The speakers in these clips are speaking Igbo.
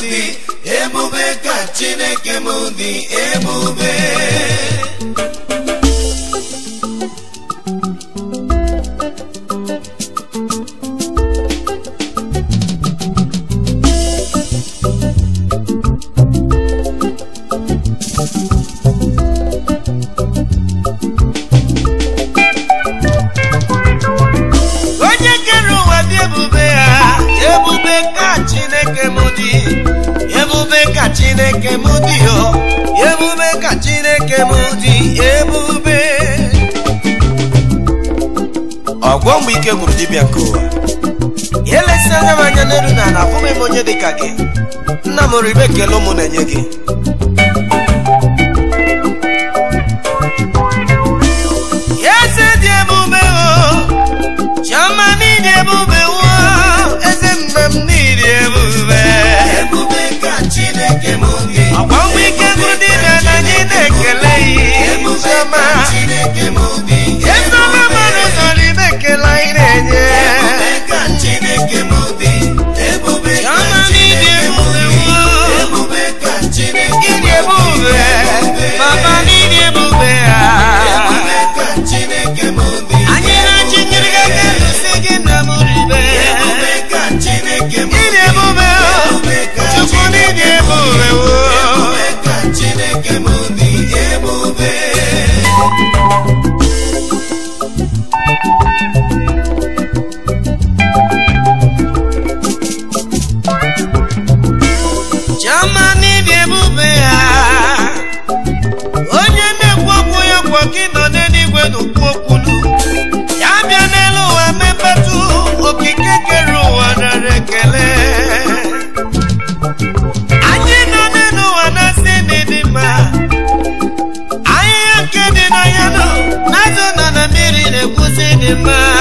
emume dị ebube ka chineke m dị ebube ike bia dibịa ka ihe na ala abụghị m onye dịka gị nna m ribe ekele ụmụ na-enye gị eze dị ebube chioma niile ebube eze mgbe m niile ebube ọgwa mgbe ike na chukwu niile ebube wo Fatima.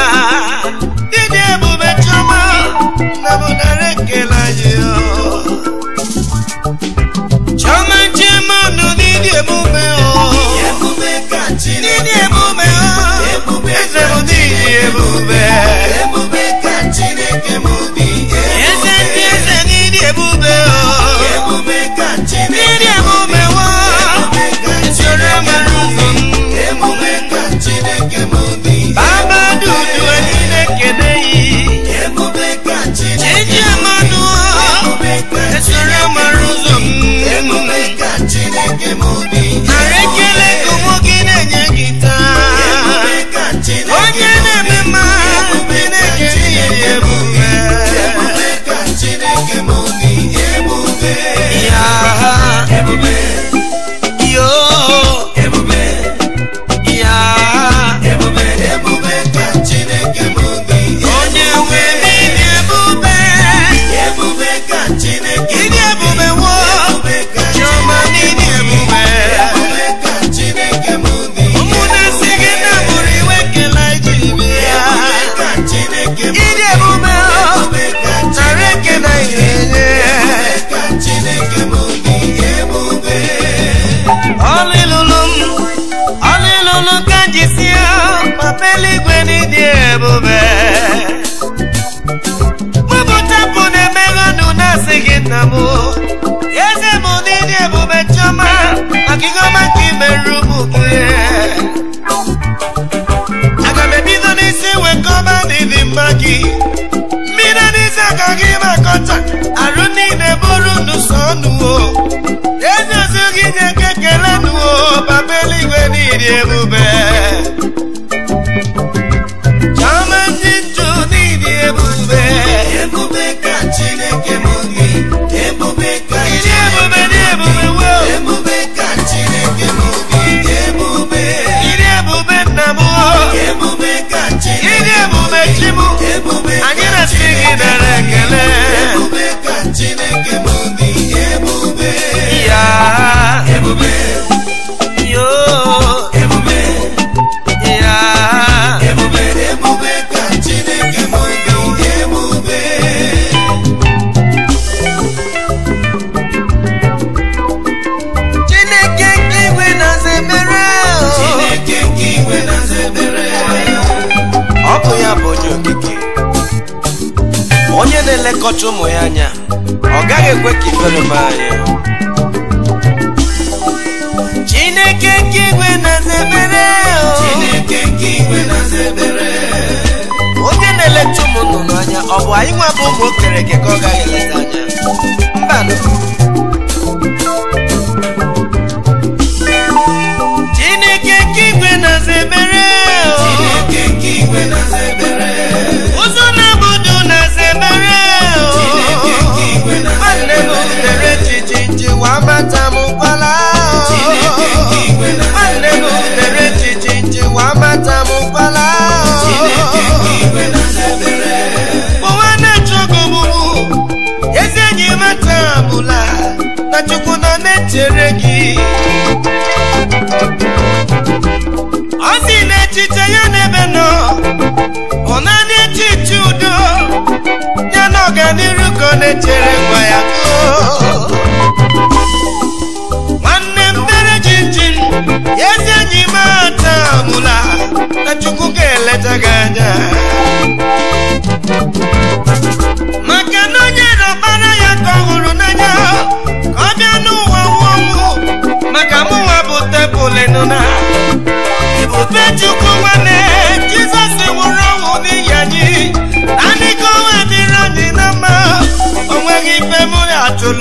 ọ na-echere nwa onye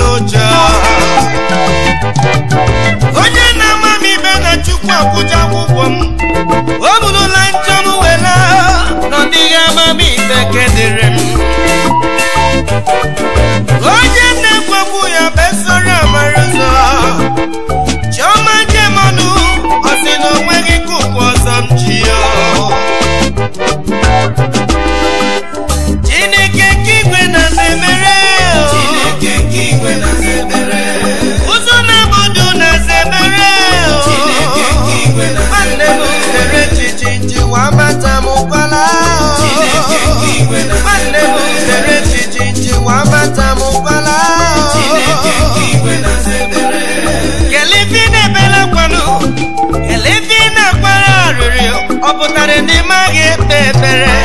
na-ama m ibe na chukwu akwụcha akwụkwọ m o burula njọ m wela na ọ dịghị ama m ibe kedere m better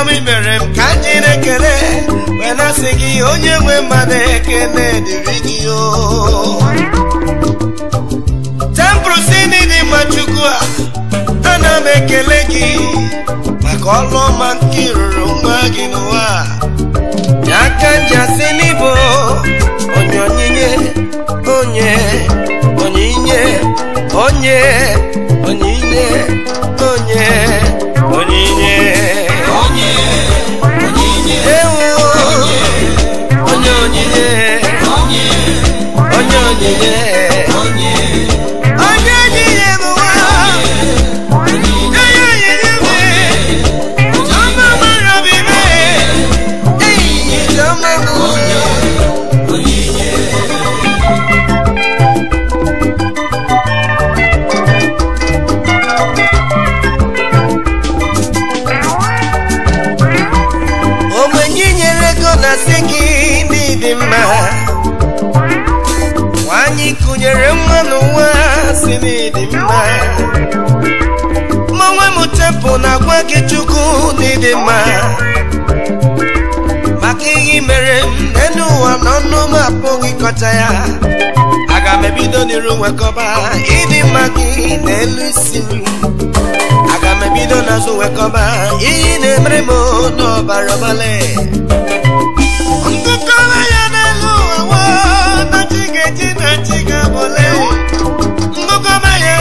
ọm ibere m ka anyị na-ekele wee na-asị gị onye nwe mmadụ ekele dịrị gị temprụsini dị mma chukwu a ana m ekele gị maka ọlụ ọma nke ịrụrụ nwa gị n'ụwa ya ka nji asị n'ịbụ onye onyinye onye onyinye onye kụnyere nwa si n'ịdị mma ma nwe m tepụ na agwa gị chukwu n'ịdị mma maka ihe mere m n'elu ụwa na ọnụ m apụghị kọta ya aga m ebido n'iru nwekọba ịdị mma gị n'elu isi m aga m ebido n'azụ nwekọba iyi na-emere m n'ọbara ọbale ya n'elu ụwa na chi ga-eji na chi ibu,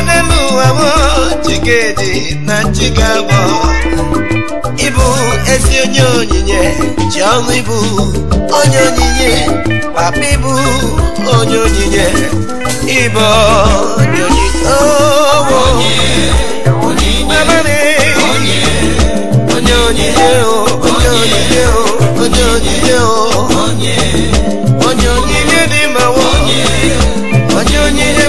n'elu ụwa bụ chikeji na chike abụọ ịbụ ezi onye onyinye ji ọnụ ibu, onye onyinye papa ibu, onye onyinye ịbụ onye onyinye onye onyinye onye onyinye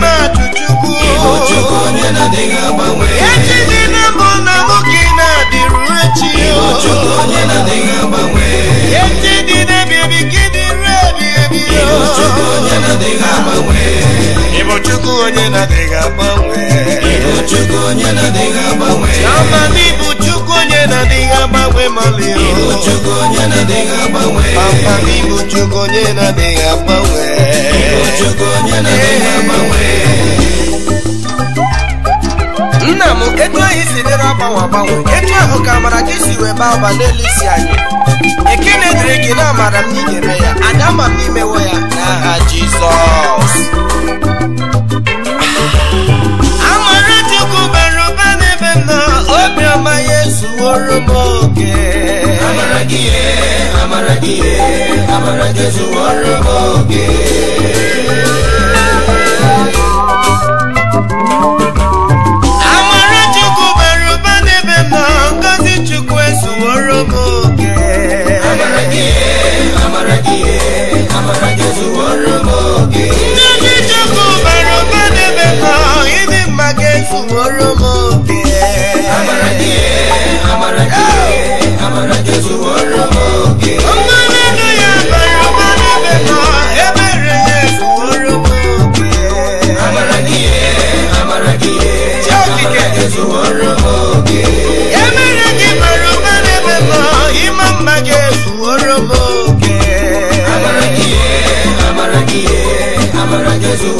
na Chukwu echi na na echi dị na-ebibi ka dịru isi dịrị agbanwe agbanwe etu ahụ ka amara gị si wee baa ụba n'elu isi anyị ekene dịrị gị na amara m na ya ada ma m imewe ya n'aha jizọs obiọma ya ezuworo m oke amara Ndị ji chọkụ bara uba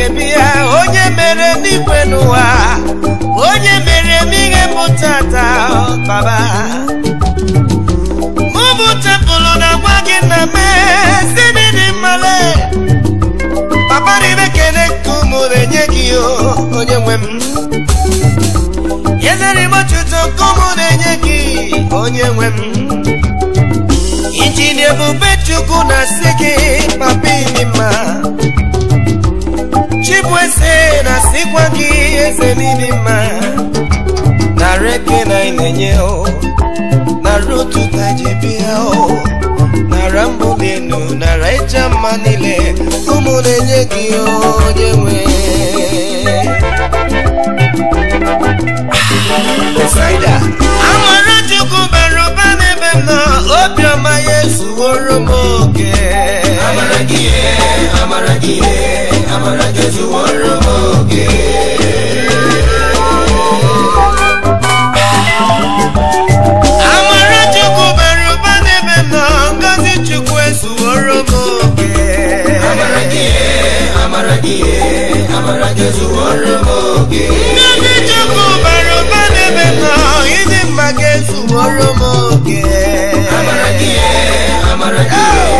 nkebi ya onye mere n'igwe n'ụwa onye mere m ihe bụ tata ọkpaba mụ tepụlụ na-agwa gị na mesididi mmale papa ribe kene ka ụmụ na-enye onye nwe m yezere m otuto ka ụmụ na-enye gị onye nwe m injinia ebube chukwu na-asị gị papa ịdị mma bụ na sikwa gị eze n'ịdị mma nara ekene na na o narị otu taji o nara mbụ enu nara ịcha mma niile ụmụ na-enye gị onye nwe amara chukwu bara ụba n'ebe m nọ obiọma ya ezuworo m oke amara gị amara gị jésù wọ́n rán mọ́ òkè. àwọn arájọkọ bẹ̀rù bá débẹ̀ náà gọ́sí chukwu èsù wọ́n rán mọ́ òkè. amara díẹ̀ amara díẹ̀ amara jésù wọ́n rán mọ́ òkè. gọ́sí chukwu bẹ̀rù bá débẹ̀ náà yìí ti máa gẹ̀ẹ́sù wọ́n rán mọ́ òkè. amara díẹ̀ amara díẹ̀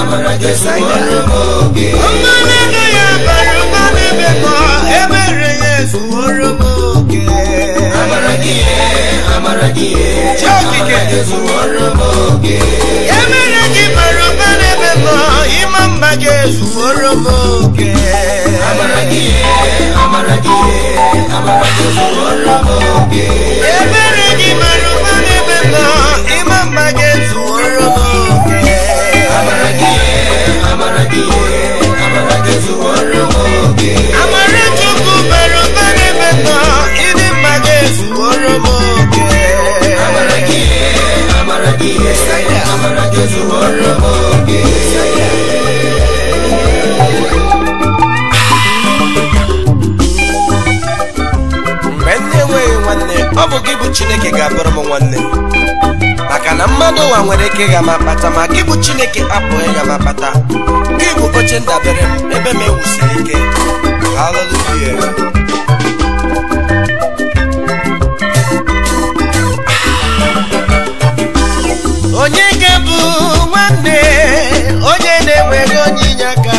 amara jésù wọ́n rán mọ́ òkè. ọmọ náà lóyún. ezumoro boke amaragie amaragie chokike ezumoro boke n'ebe mọ ịma mba gị ezumoro boke amaragie amaragie amaragie ezumoro n'ebe mọ ịma mba gị ezumoro mgbe nne enweghị nwanne ọ bụ gị bụ Chineke ga-abụrụ m nwanne maka na mmadụ ụwa nwere ike ịga m akpata ma gị bụ Chineke apụghị ịga m akpata gị bụ oche ndabere m ebe m ewusiri ike haleluya nwanne onye na-enweghị onye inye aka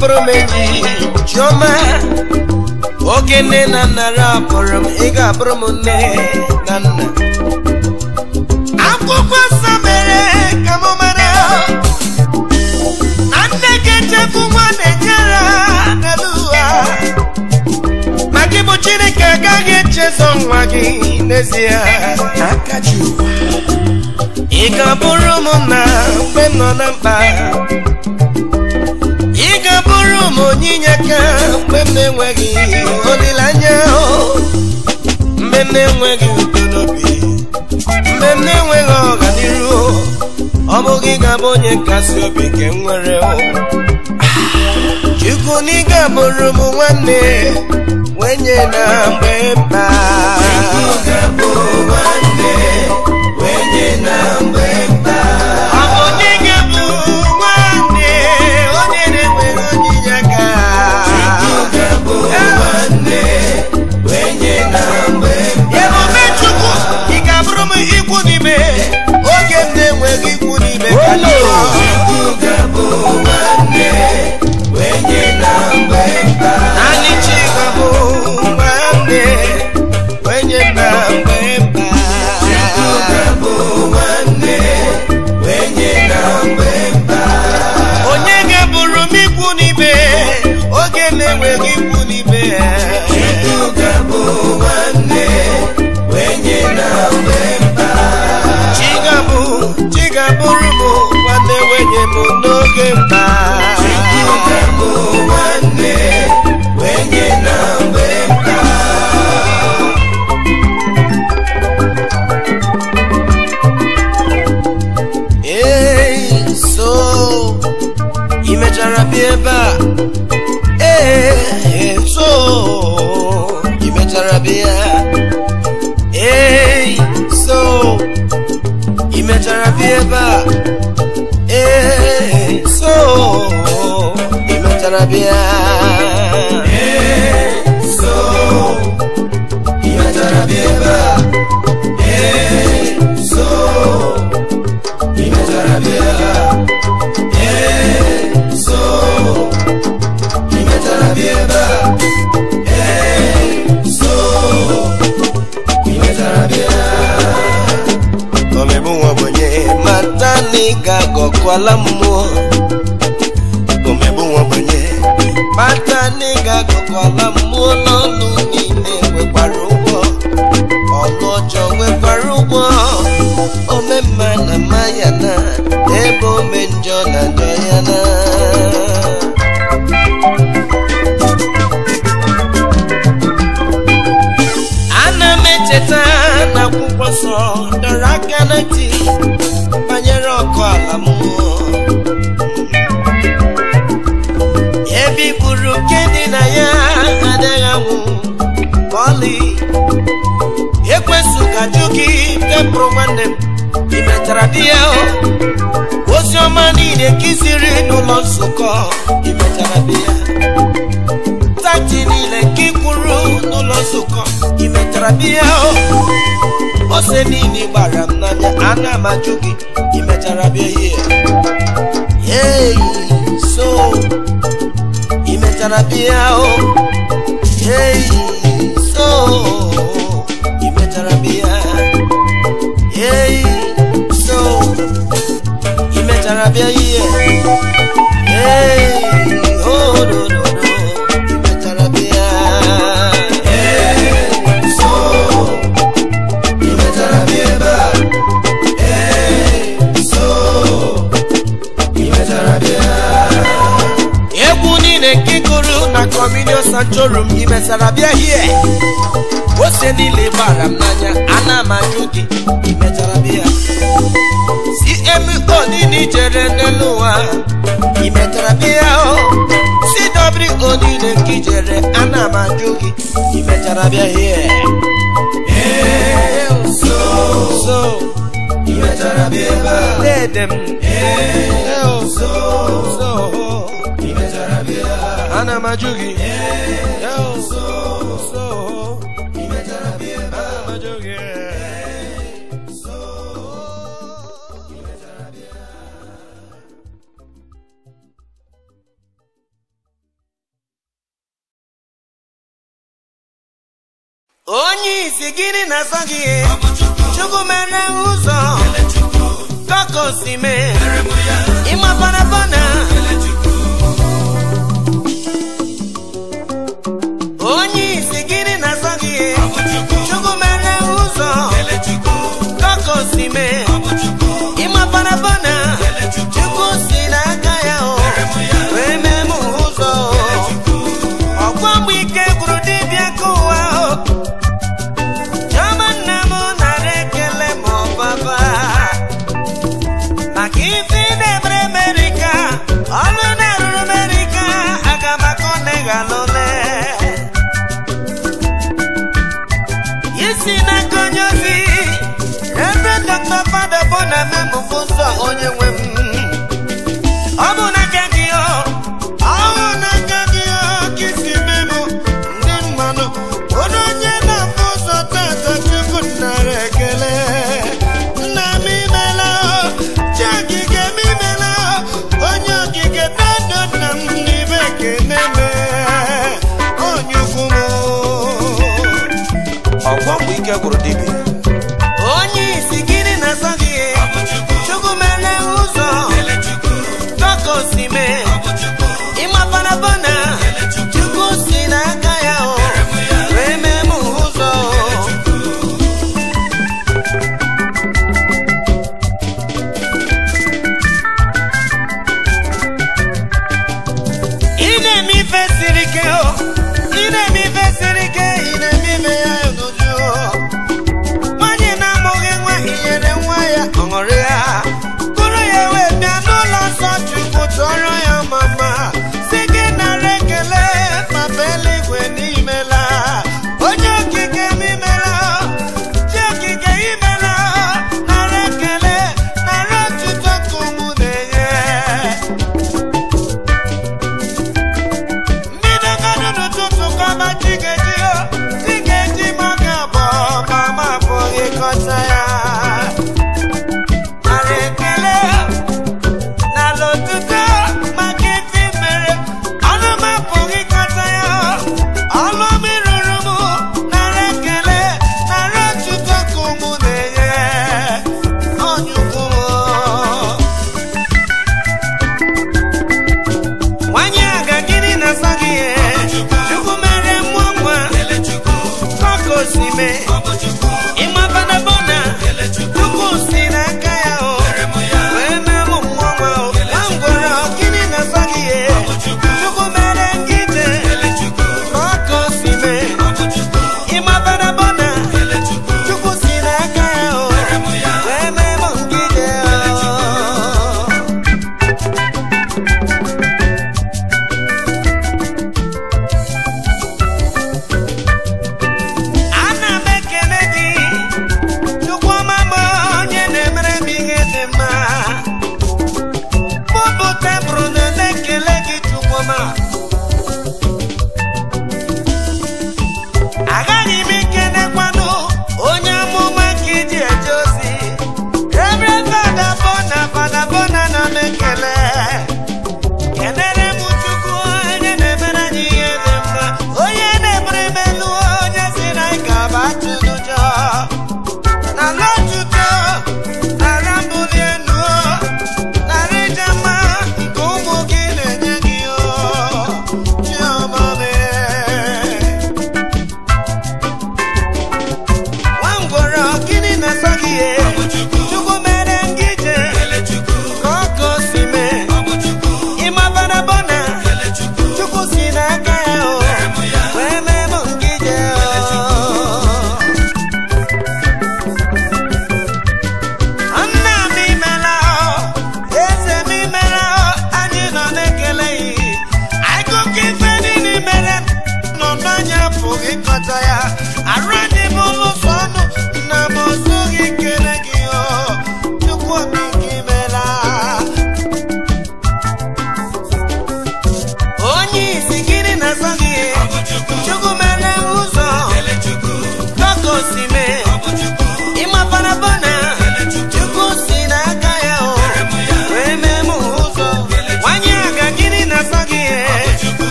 bụrụ m enyi chioma oge nne na nna m ị ga-abụrụ m nne na nna akwụkwọ nsọ mere ka m mara na nne ga-echekwu nwa na-enyere n'elu ụwa ma gị bụ chineke agaghị nwa gị n'ezie aka ji ị ga-abụrụ m na mgbe m nọ na mkpa ụmụ onyinye ka mgbe m na-enweghị olileanya mgbe m na-enweghị udo n'obi mgbe m na-enweghị ọganiru ọ bụghị ga-abụ onye nkasi obi nke nwere chukwu na ị ga-abụrụ m nwanne nwenye na mgbe mba enweghị ikwu n'ime ya Chibuka bụ nwanne wenye na wemba Chiga bụ Chiga bụrụ m nwanne wenye m n'oge mba baba eh so imetarabia ọkụala mmụọ omegbu nwa ogbenye mata na ị ga-agọkọala mmụọ pụrụ nwanne m ị mechara di ya ozi ọma niile ka isiri n'ụlọ nzukọ ị mechara di ya taji niile ka ị kwuru n'ụlọ nzukọ ị mechara di ya ose niile gbara m n'anya ana m ajụ gị ị mechara bịa ya hey, so ị mechara bịa o hey, so abịa ihe egwu niile nke gụrụ na Communion Sanctorum ị metara bịa hie ose n'ile gbara m n'anya ana m ajụ gị ị metara bịa emekọ odini chere n'elu ụwa ị metara bịa cw odile nke ijere ana m ajụ Yeah. onye isi gịnị na-asọ gị ihe chukwu mere ụzọ ka ịma bọna onye nwe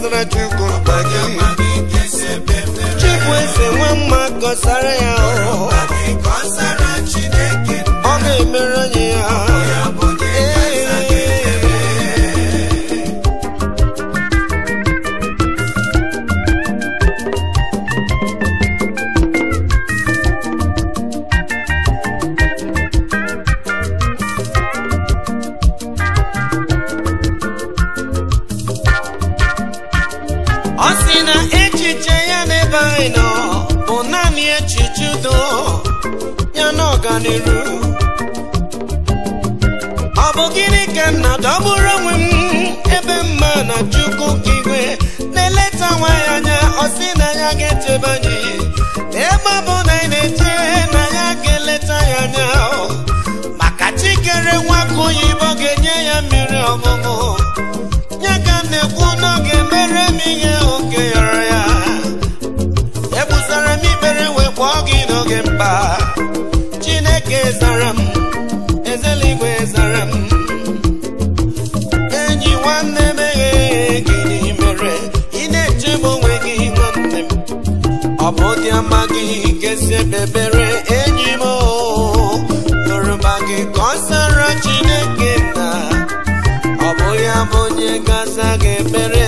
gọziri Chukwu chibu eze nwe mma gọsara ya ebere enyi m oroma gị ka ọ sara Chineke na ọ bụ ya bụ onye gaza gị ebere